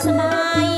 tonight.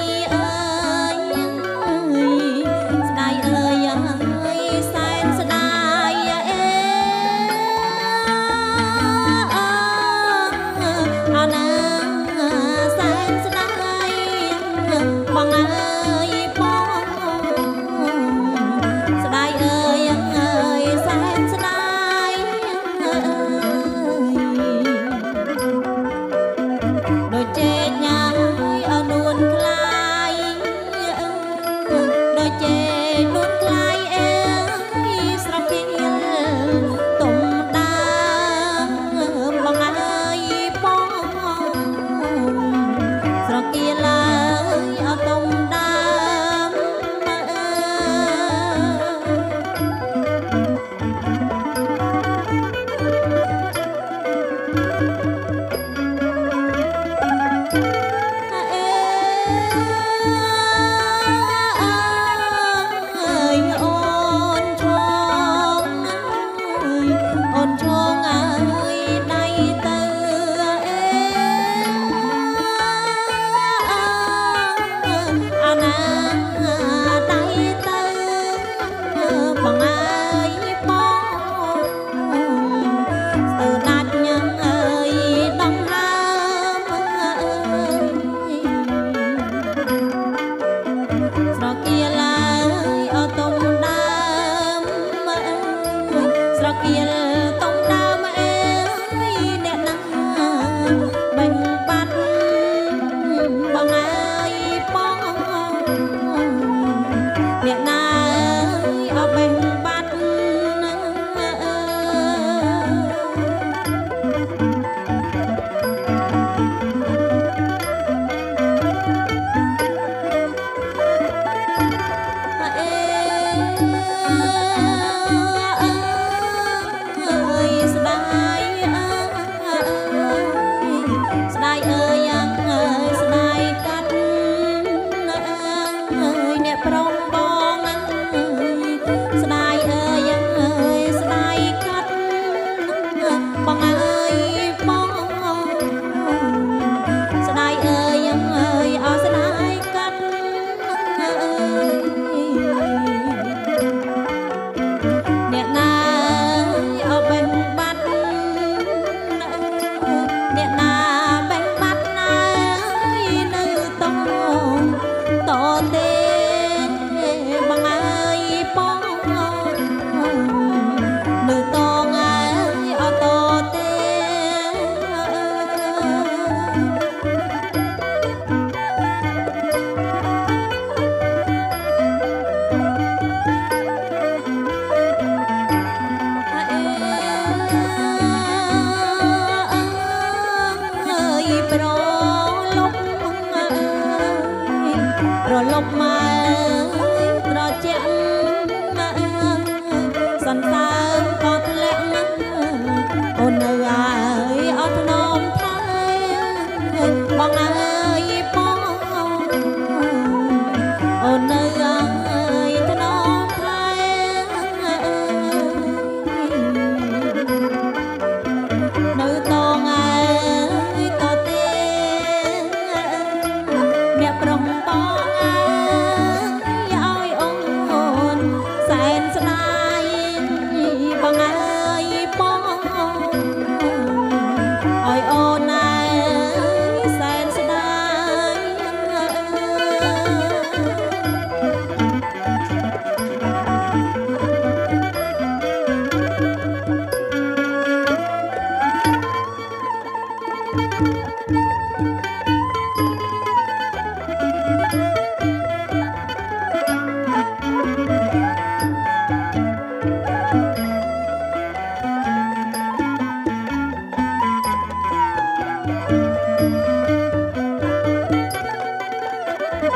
ប្រ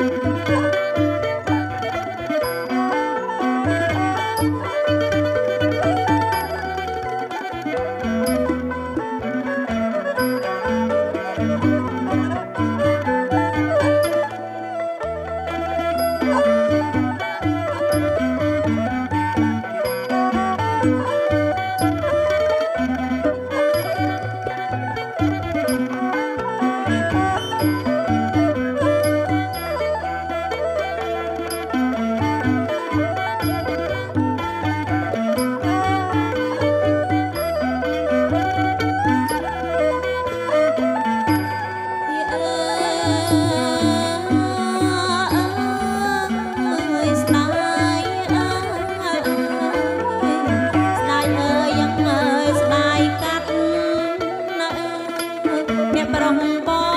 អ সম্পদ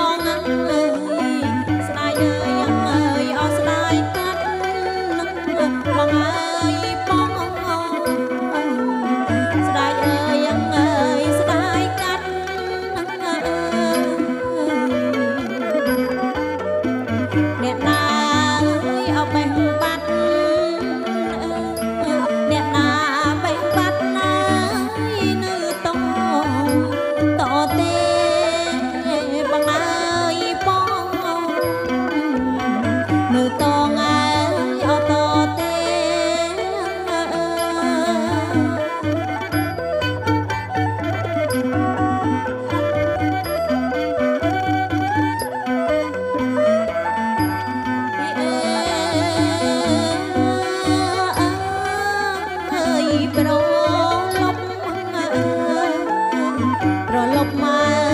ប្រលប់ម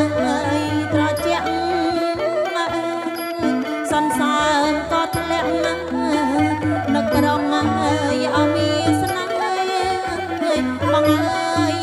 កអើយត្រជាក់សន្សើរក៏ធ្លាក់ណាស់នឹកក្រុងអើយអមីស្នេហ៍បងអើយ